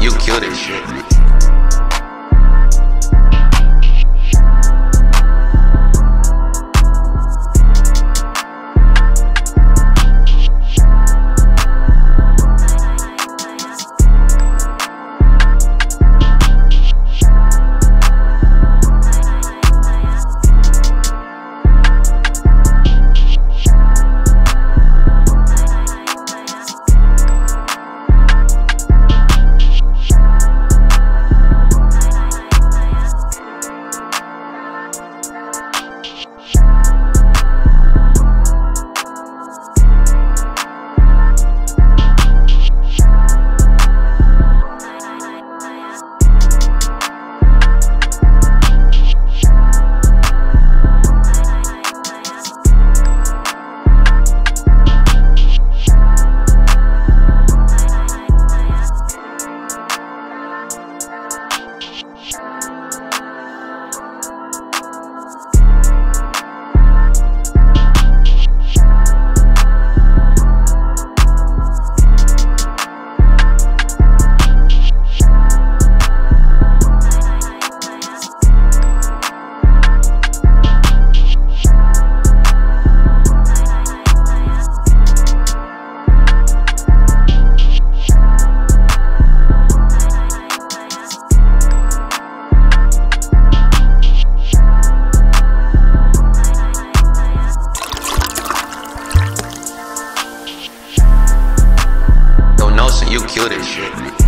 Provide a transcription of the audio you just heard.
You cute as shit. You as shit.